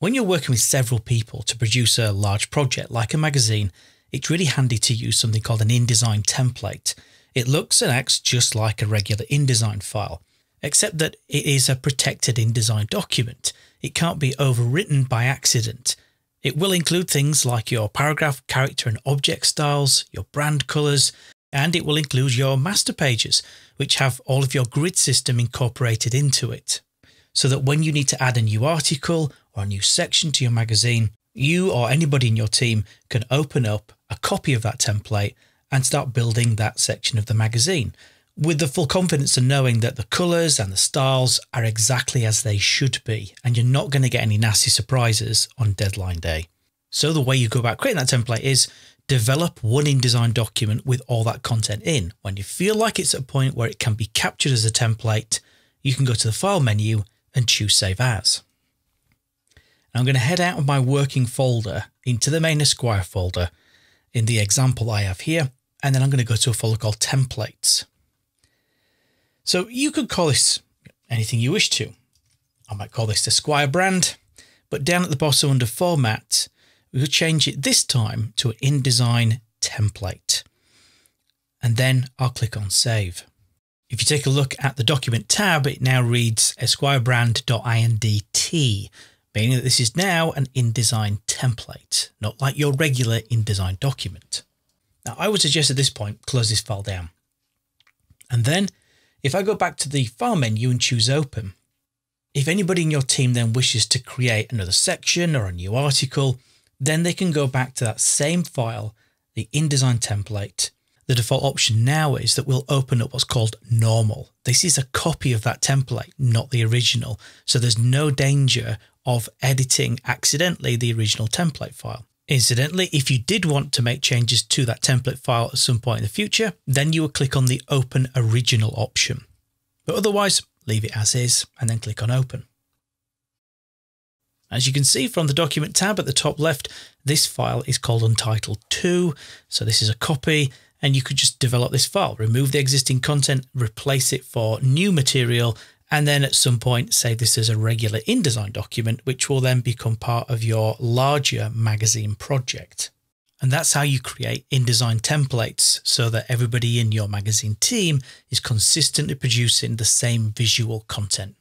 When you're working with several people to produce a large project like a magazine, it's really handy to use something called an InDesign template. It looks and acts just like a regular InDesign file, except that it is a protected InDesign document. It can't be overwritten by accident. It will include things like your paragraph, character, and object styles, your brand colors, and it will include your master pages, which have all of your grid system incorporated into it. So that when you need to add a new article or a new section to your magazine, you or anybody in your team can open up a copy of that template and start building that section of the magazine with the full confidence of knowing that the colours and the styles are exactly as they should be, and you're not going to get any nasty surprises on deadline day. So, the way you go about creating that template is develop one InDesign document with all that content in. When you feel like it's at a point where it can be captured as a template, you can go to the File menu and choose Save As. I'm going to head out of my working folder into the main Esquire folder in the example I have here, and then I'm going to go to a folder called Templates. So you could call this anything you wish to. I might call this the Esquire brand, but down at the bottom under Format, we could change it this time to an InDesign template. And then I'll click on Save. If you take a look at the document tab, it now reads esquirebrand.indt, meaning that this is now an InDesign template, not like your regular InDesign document. Now, I would suggest at this point, close this file down. And then if I go back to the file menu and choose open, if anybody in your team then wishes to create another section or a new article, then they can go back to that same file, the InDesign template. The default option now is that we'll open up what's called normal. This is a copy of that template, not the original. So there's no danger of editing accidentally the original template file. Incidentally, if you did want to make changes to that template file at some point in the future, then you would click on the Open Original option. But otherwise, leave it as is and then click on Open. As you can see from the Document tab at the top left, this file is called Untitled 2, so this is a copy, and you could just develop this file, remove the existing content, replace it for new material, and then at some point save this as a regular InDesign document, which will then become part of your larger magazine project. And that's how you create InDesign templates so that everybody in your magazine team is consistently producing the same visual content.